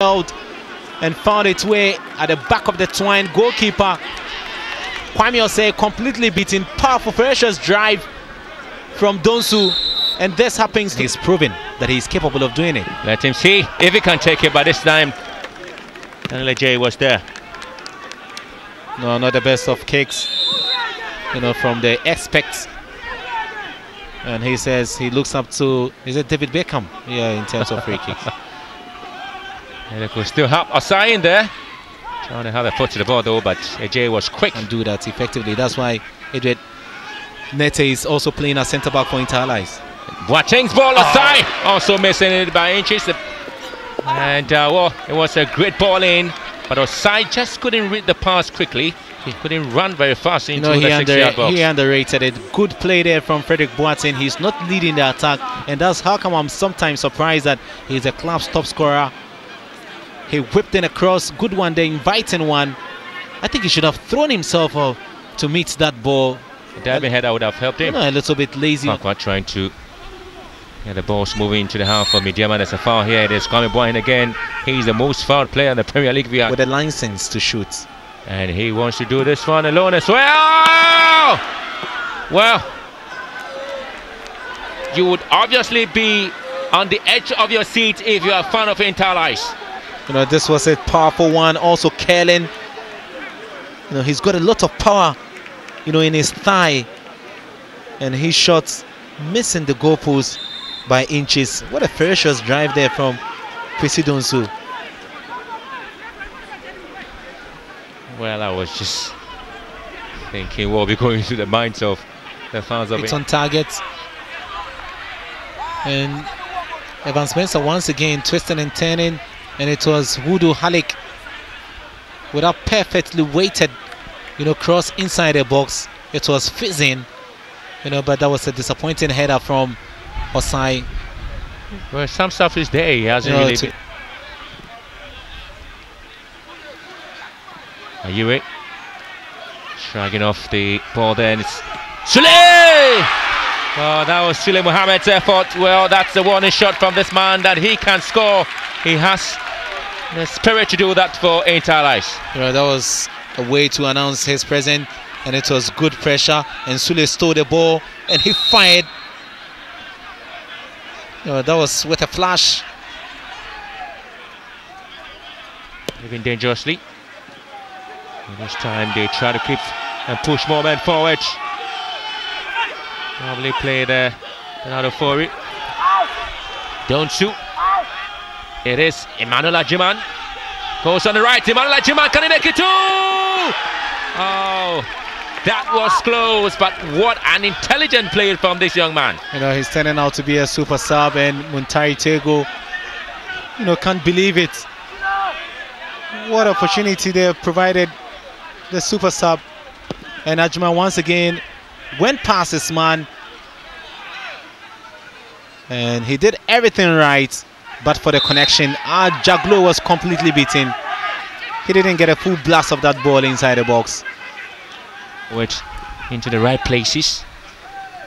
and found its way at the back of the twine. Goalkeeper Kwame Osei completely beaten. Powerful, ferocious drive from Donsu. And this happens. He's proven that he's capable of doing it. Let him see if he can take it by this time. Daniel J was there. No, not the best of kicks. You know, from the experts. And he says he looks up to, is it David Beckham? Yeah, in terms of free kicks. And it could still have Osei in there. Trying to have a foot to the ball though, but AJ was quick. And do that effectively. That's why Edward Nete is also playing as centre back for Inter Allies. Boateng's ball aside, oh. also missing it by inches. And uh, well, it was a great ball in, but Osai just couldn't read the pass quickly. He couldn't run very fast into you know, the six-yard box. He underrated it. Good play there from Frederick Boateng. He's not leading the attack, and that's how come I'm sometimes surprised that he's a club's top scorer he whipped in across. Good one there, inviting one. I think he should have thrown himself off to meet that ball. Diving header would have helped him. You a little bit lazy. Fakwa trying to get the ball moving into the half of Medeama. There's a foul here. There's Kwame Boateng again. He's the most fouled player in the Premier League. With a license to shoot. And he wants to do this one alone as well. Well, you would obviously be on the edge of your seat if you're a fan of Inter Allies. You know, this was a powerful one. Also, Kellen, you know, he's got a lot of power, you know, in his thigh. And he shot missing the goalpost by inches. What a ferocious drive there from Kwesi Donsu. Well, I was just thinking what will be going through the minds of the fans of It's it. on target. And Evans Mensah once again twisting and turning and it was Wudu Halik with a perfectly weighted you know cross inside the box it was fizzing you know but that was a disappointing header from Osai. well some stuff is there he hasn't you know, really Are you it? Shagging off the ball then. It's Sule! Oh, that was Sule Mohammed's effort. Well, that's the warning shot from this man that he can score. He has the spirit to do that for Inter Allies. You know, that was a way to announce his presence, and it was good pressure. And Sule stole the ball, and he fired. You know, that was with a flash. Moving dangerously. And this time they try to keep and push more men forward. Probably play there. Another Bernardo Ofori. Don't shoot. It is Emmanuel Agyemang. Goes on the right. Emmanuel Agyemang, can he make it too? Oh, that was close, but what an intelligent play from this young man. You know, he's turning out to be a super sub, and Muntari Tagoe, you know, can't believe it. What opportunity they have provided the super sub. And Agyemang once again went past his man. And he did everything right but for the connection, ah, Jaglo was completely beaten. He didn't get a full blast of that ball inside the box. Which into the right places.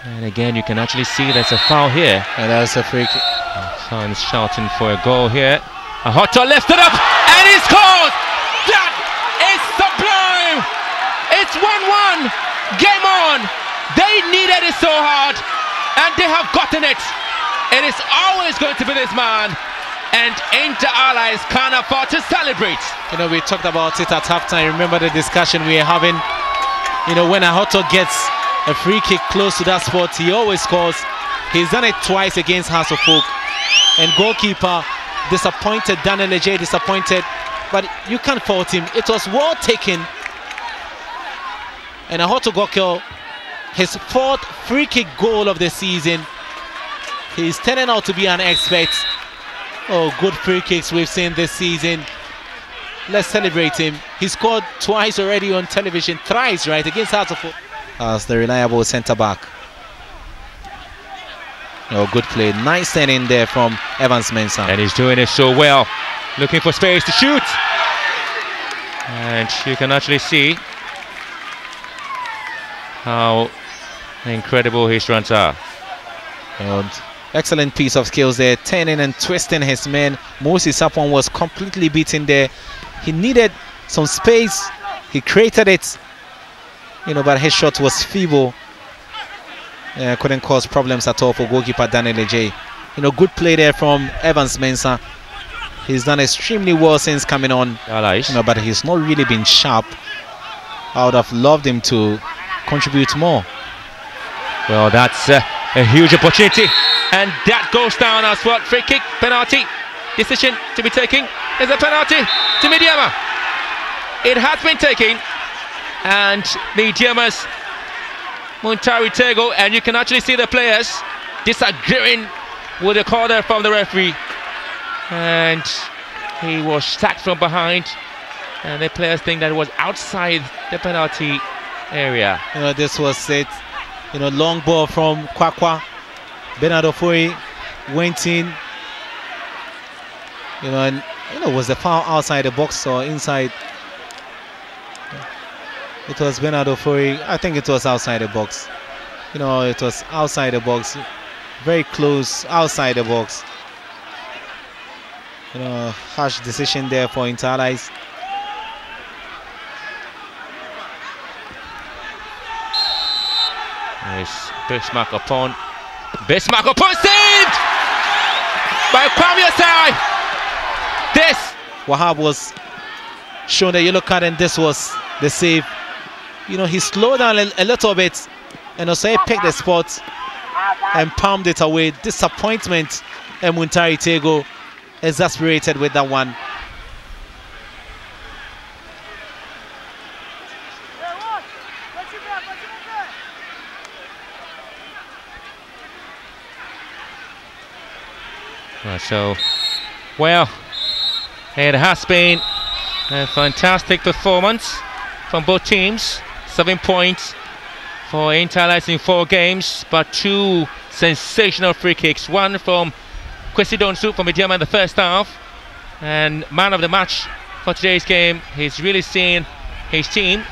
And again, you can actually see there's a foul here. And that's a free kick. Someone's shouting for a goal here. A hot lifted up and he scores! That is sublime! It's 1-1. Game on. They needed it so hard and they have gotten it. It is always going to be this man. And Inter Allies can't afford to celebrate. You know, we talked about it at halftime. Remember the discussion we were having? You know, when Ahoto gets a free kick close to that spot, he always scores. He's done it twice against of And goalkeeper disappointed, Daniel Leje disappointed. But you can't fault him. It was well taken. And Ahoto Gokyo, his fourth free kick goal of the season. He's turning out oh to be an expert. Oh, good free kicks we've seen this season. Let's celebrate him. He scored twice already on television, thrice, right, against Hartlepool. As the reliable centre back. Oh, good play. Nice in there from Evans Mensah. And he's doing it so well. Looking for space to shoot. And you can actually see how incredible his runs are. And Excellent piece of skills there, turning and twisting his men. Moses Sarpong was completely beaten there. He needed some space. He created it, you know, but his shot was feeble. Uh, couldn't cause problems at all for goalkeeper Daniel J. You know, good play there from Evans Mensah. He's done extremely well since coming on. You know, but he's not really been sharp. I would have loved him to contribute more. Well, that's uh, a huge opportunity. And that goes down as well. Free kick, penalty. Decision to be taken is a penalty to Medeama. It has been taken. And Medeama's Muntari Tagoe. And you can actually see the players disagreeing with the call there from the referee. And he was sacked from behind. And the players think that it was outside the penalty area. This was it. You know, long ball from Kwakwa. Bernardo Ofori went in. You know, and you know, was the foul outside the box or inside? It was Bernardo Ofori. I think it was outside the box. You know, it was outside the box. Very close outside the box. You know, harsh decision there for Interallies. Yes, Bismarck Oppong. Bismarck Oppong saved by Kwame Osei. This. Wahab was shown the yellow card and this was the save. You know, he slowed down a, a little bit and also he picked the spot and palmed it away. Disappointment and Muntari Tagoe exasperated with that one. Uh, so, well, it has been a fantastic performance from both teams. Seven points for Interallies in four games, but two sensational free kicks. One from Kwesi Donsu from Medeama in the first half, and man of the match for today's game. He's really seen his team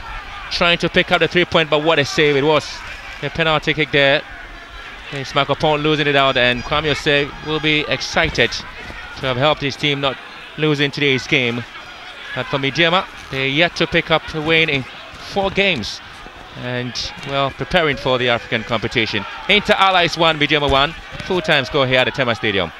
trying to pick up the three point, but what a save it was. A penalty kick there Michael Pont losing it out, and Kwame Osei will be excited to have helped his team not losing today's game. But for Medeama, they're yet to pick up a win in four games. And, well, preparing for the African competition. Inter Allies 1, Medeama 1. Full time score here at the Tema Stadium.